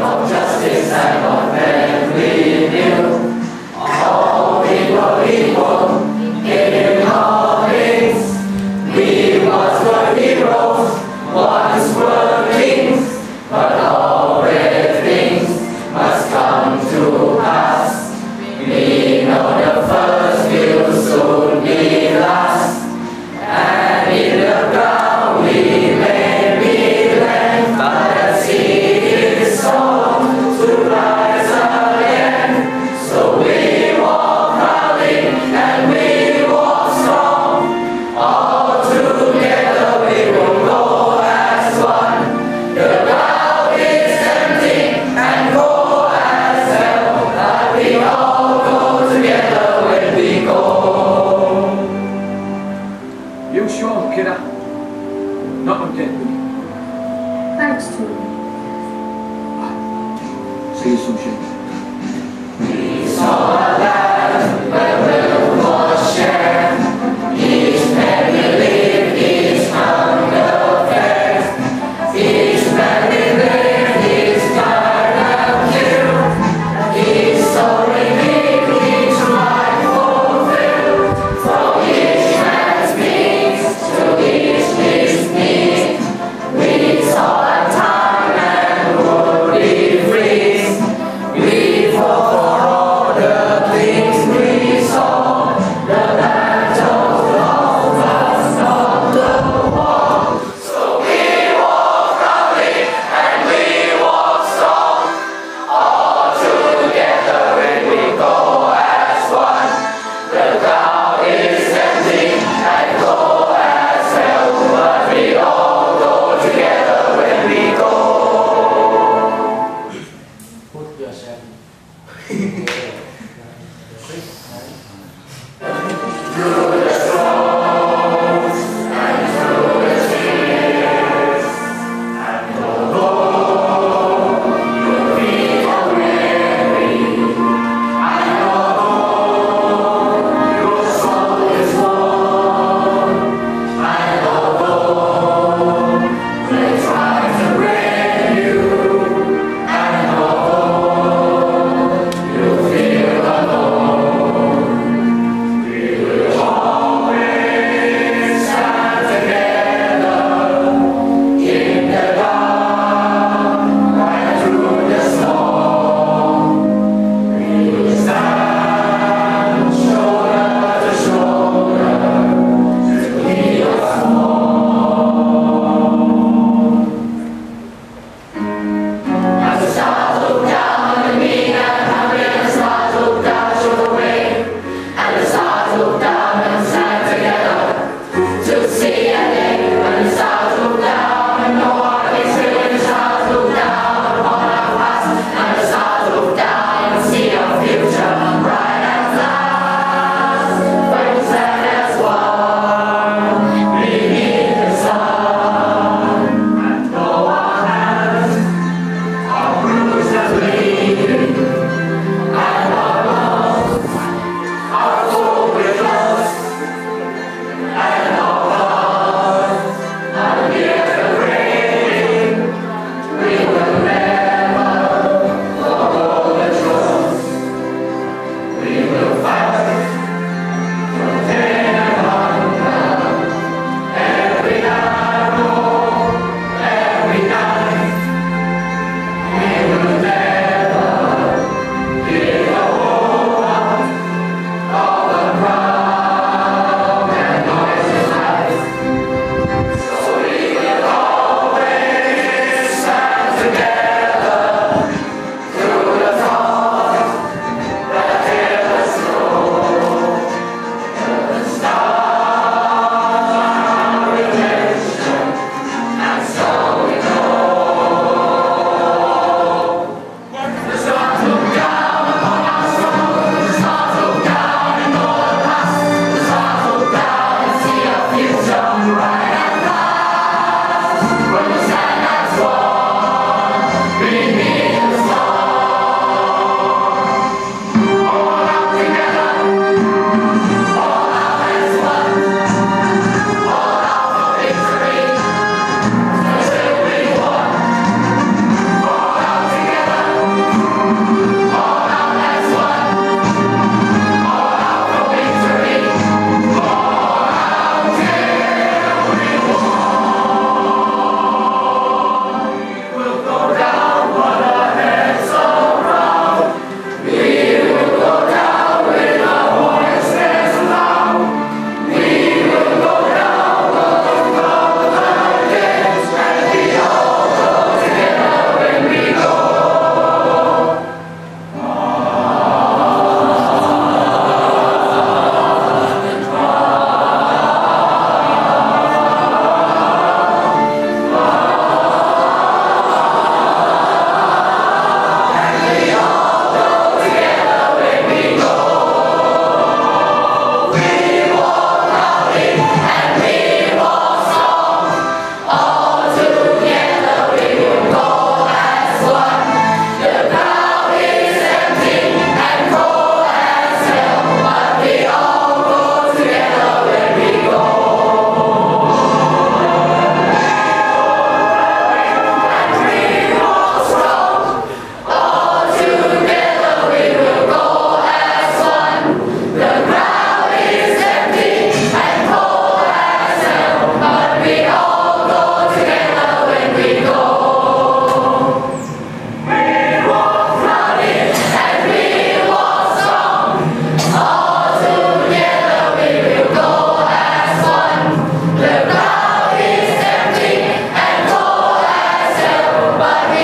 of justice and 对的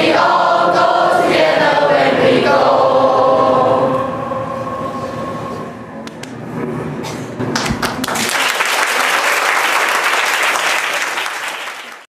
We.